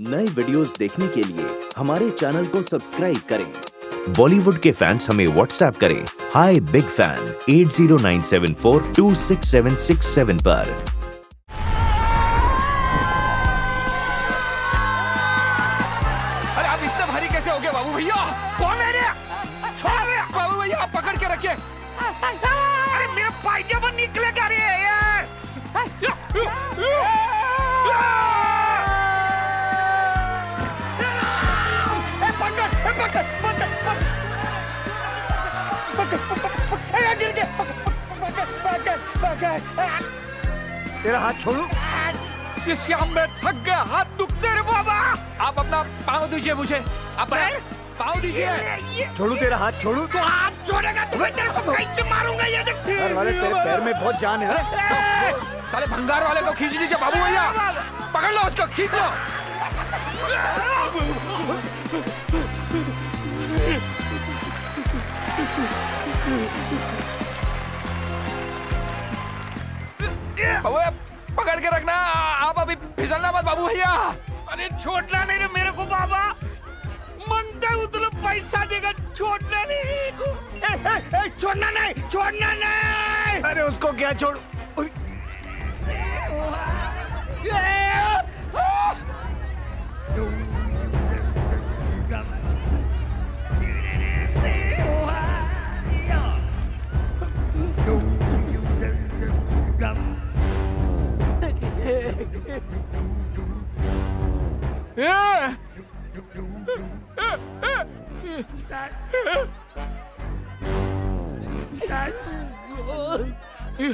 नए वीडियोस देखने के लिए हमारे चैनल को सब्सक्राइब करें। बॉलीवुड के फैंस हमें व्हाट्सएप करें। Hi big fan at zero nine seven four two six seven six seven पर। तेरा हाथ छोड़ू। ये श्याम में थक गया। हाथ दुखते रे बाबा। आप अपना पाँव दीजिए मुझे। आप पाँव दीजिए। छोड़ू तेरा हाथ छोड़ू। तो हाथ छोड़ेगा तो मैं तेरे को कहीं से मारूँगा ये देख। पैर वाले तेरे पैर में बहुत जान है। साले भंगार वाले को खींच लीजिए बाबू भैया। पकड़ लो उसको खींच लो। बाबू पकड़ के रखना। आप अभी फिसलना मत बाबू भैया। अरे छोड़ना नहीं रे मेरे को बाबा। मनता उतना पैसा देगा छोटना नहीं छोड़ना नहीं छोड़ना नहीं। अरे उसको क्या छोड़ू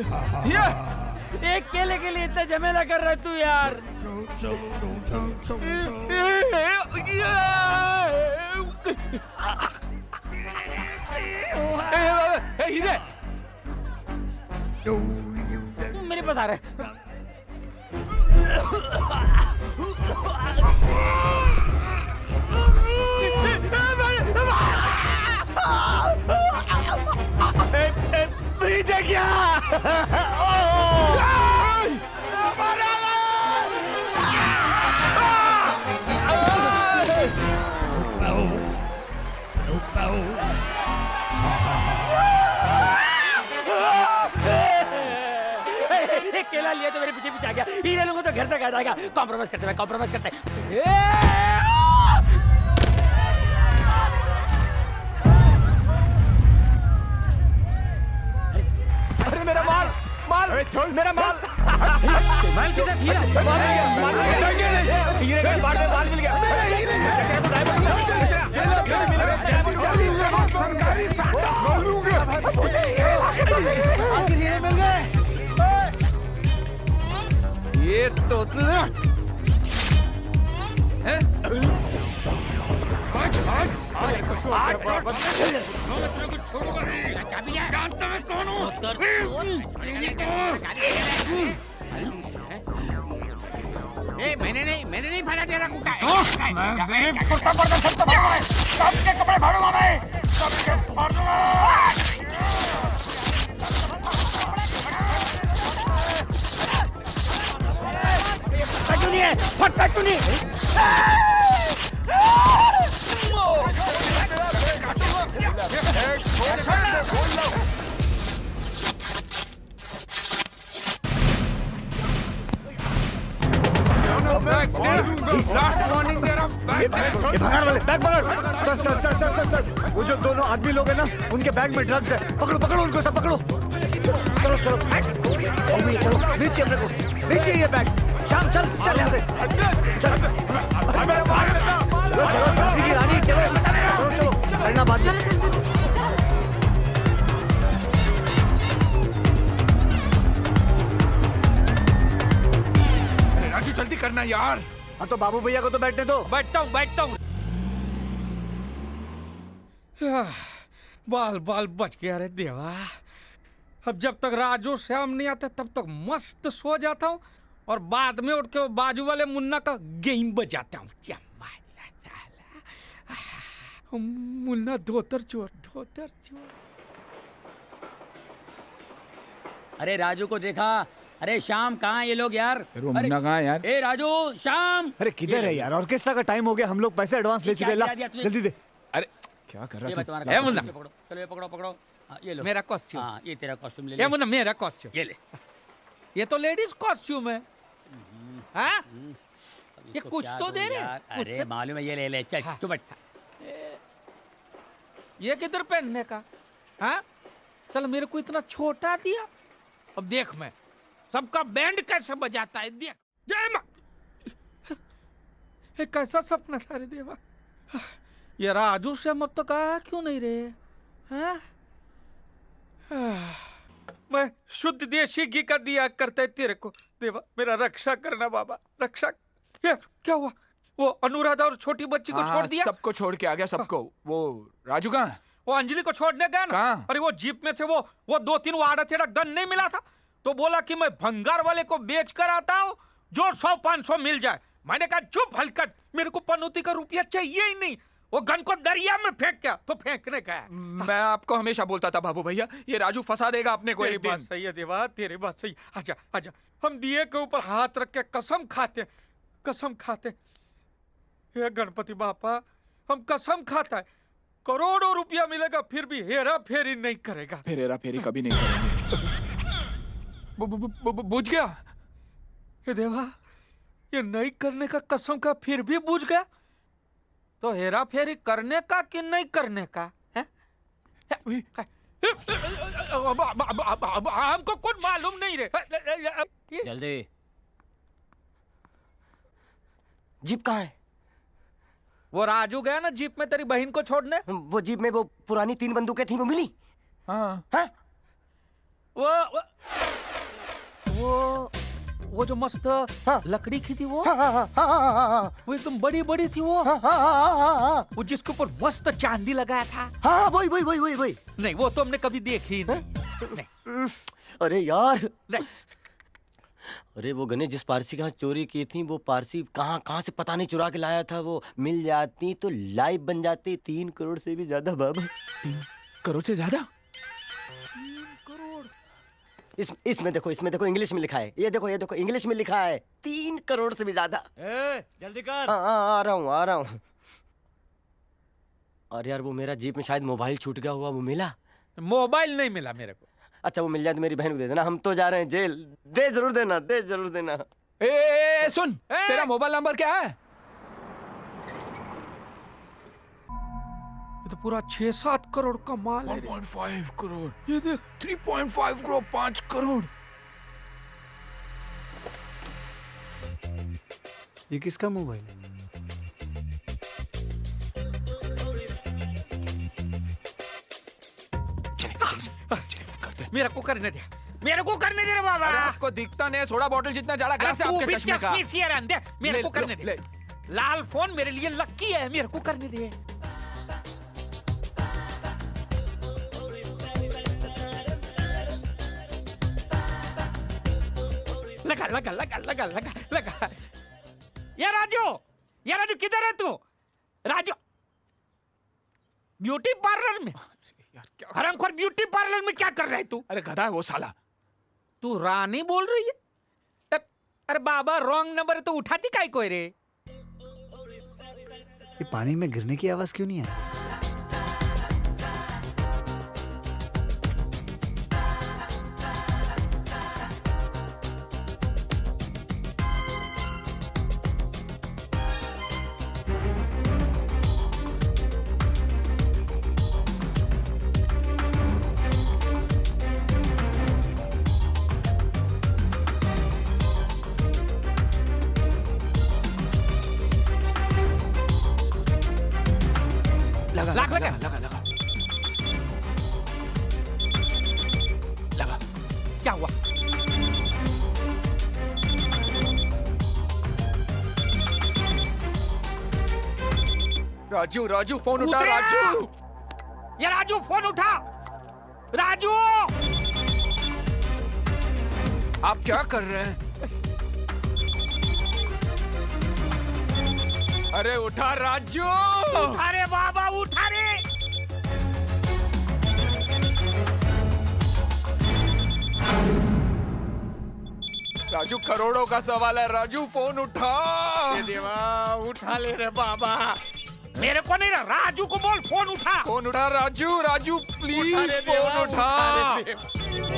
एक केले के लिए इतना झमेला कर रहा तू यार। मेरे पास आ रहा है। केला लिया तो मेरे पीछे पीछे आ गया। हीरे लोगों तो घर तक आ जाएगा। कॉम्प्रोमाइज करते हैं कॉम्प्रोमाइज करते हैं। माल मेरा माल माल किधर हीरा माल मिल गया माल मिल गया हीरे के बाढ़ में माल मिल गया ये तो हैं? ए, मैंने नहीं मैंने नहीं फाड़ा तेरा कुत्ता मेरे कुत्ता पर सब तो फाड़ूँगा मैं सबके कपड़े फाड़ूँगा मैं सबके फाड़ दूँगा सुनिए फट फट सुनिए भगार वाले बैग पकड़ sir sir sir sir sir sir वो जो दोनों आदमी लोग हैं ना उनके बैग में ड्रग्स है पकड़ो पकड़ो उनको सब पकड़ो चलो चलो भी चलो नीचे अपने को नीचे ये बैग शाम चल चल यहाँ से चल चलो झांसी की रानी चलो चलो चलो लड़ना बाजी करना यार। हाँ तो बाबू भैया को तो बैठने दो। बैठता हूँ बैठता हूँ। बाल बाल बच गया रे देवा। अब जब तक राजू श्याम नहीं आते तब तक मस्त सो जाता हूँ और बाद में उठ के वो बाजू वाले मुन्ना का गेम बजाता हूँ। क्या माला मुन्ना धोतर चोर धोतर चोर। अरे राजू को देखा अरे शाम कहाँ हैं ये लोग यार? अरे कहाँ यार? ए राजू शाम। अरे किधर है यार? ऑर्केस्ट्रा का टाइम हो गया? हम लोग पैसे एडवांस ले चुके हैं। जल्दी दे। अरे क्या कर रहा costume मुन्ना। पकड़ो। चलो ये पकड़ो पकड़ो। हाँ, ये लो। मेरा कॉस्ट्यूम हाँ ये तेरा कॉस्ट्यूम ले ले। मुन्ना मेरा कॉस्ट्यूम ये ले। ये तो लेडीज़ कॉस्ट्यूम है। हाँ? ये कुछ तो दे रहे अरे मालूम है ये ले ले चल हाँ। तू बैठ। ये किधर पहनने का? हाँ? चल मेरे को इतना छोटा दिया। अब देख मैं। सबका बैंड कैसे बजाता है? देख। जय माँ। ये कैसा सपना था रे देवा। ये राजू से हम अब तो कहा क्यों नहीं रहे हाँ? मैं शुद्ध देशी घी का दिया करते तेरे को। देवा मेरा रक्षा करना बाबा रक्षा। ये क्या हुआ? वो अनुराधा और छोटी बच्ची को छोड़ हाँ, दिया? सबको छोड़ के आ गया सबको। वो राजू कहाँ वो अंजलि को छोड़ने गया ना? अरे वो जीप में से वो वो दो तीन वाड़ा थे गन नहीं मिला था? तो बोला कि मैं भंगार वाले को बेच कर आता हूँ जो सौ पाँच सौ मिल जाए। मैंने कहा चुप हलकट मेरे को पनौती का रुपया चाहिए ही नहीं। वो गन को दरिया में फेंक क्या तो फेंकने का है। मैं आपको हमेशा बोलता था बाबू भैया ये राजू फंसा देगा अपने को तेरी एक बात दिन। सही है देवा तेरी बात सही। आजा आजा हम दिए के ऊपर हाथ रख के कसम खाते कसम खाते। हे गणपति बापा हम कसम खाता है। करोड़ों रुपया मिलेगा फिर भी हेरा फेरी नहीं करेगा। फिर हेरा फेरी कभी नहीं करेंगे। बुझ गया? हे देवा ये नहीं करने का कसम का फिर भी बुझ गया? तो हेरा फेरी करने का कि नहीं करने का है? हमको कुछ मालूम नहीं रे। जल्दी। जीप कहाँ है? वो राजू गया ना जीप में तेरी बहन को छोड़ने? वो जीप में वो पुरानी तीन बंदूकें थी वो मिली? हाँ। हाँ? वो वो वो, वो जो मस्त हाँ। लकड़ी की थी वो हाँ हाँ हाँ हाँ हाँ हाँ हाँ वो एकदम बड़ी बड़ी थी वो हाँ हाँ हाँ हाँ हाँ वो जिसके ऊपर मस्त चांदी लगाया था हाँ वही वही वही वही वही नहीं वो तो हमने कभी देखी ही नहीं नहीं अरे यार नहीं अरे वो गने जिस पारसी के यहाँ चोरी की थी वो पारसी कहाँ कहाँ से पता नहीं चुरा के लाया था वो मिल जाती तो लाइव बन जाती तीन करोड़ से भी ज़्यादा बाबा करोड़ से ज़्यादा इस इसमें देखो इसमें देखो इंग्लिश में लिखा है। ये देखो ये देखो इंग्लिश में लिखा है। तीन करोड़ से भी ज़्यादा। जल्दी कर। हाँ हाँ आ रहा हूँ आ रहा हूँ। और यार वो मेरा जीप में शायद मोबाइल छूट गया हुआ वो मिला? मोबाइल नहीं मिला मेरे को। अच्छा वो मिल जाए तो मेरी बहन को दे देना। हम तो जा रहे हैं जेल। दे ज़रूर देना दे ज़रूर देना। ए, ए, ए सुन ए! तेरा मोबाइल नंबर क्या है? पूरा छह सात करोड़ का माल है रे। 1.5 करोड़। ये देख 3.5 करोड़ पाँच करोड़। ये किसका मोबाइल है? चले चले चले करते मेरे को करने दे मेरे को करने दे रे बाबा आपको दिखता नहीं है सोडा बॉटल जितना अरे ग्लास है आपके चश्मे का। चश्मे से रहने दे। मेरे को करने दे लाल फ़ोन मेरे लिए लक्की है मेरे को करने दे लगा लगा लगा लगा लगा लगा। ये राजू ये राजू किधर है तू? राजू ब्यूटी पार्लर में? यार क्या हरामखोर ब्यूटी पार्लर में क्या कर रहा है तू? अरे गधा है वो साला। तू रानी बोल रही है? अरे बाबा रॉन्ग नंबर तो उठाती काय कोई रे? ये पानी में गिरने की आवाज़ क्यों नहीं आई? राजू राजू फ़ोन उठा राजू। ये राजू फ़ोन उठा। राजू! आप क्या कर रहे हैं? अरे उठा राजू। अरे बाबा उठा रे। राजू करोड़ों का सवाल है। राजू फ़ोन उठा। देवा उठा ले रे बाबा। मेरे को नहीं राजू को बोल फ़ोन उठा। फ़ोन उठा राजू राजू प्लीज़ उठा फ़ोन उठा, उठा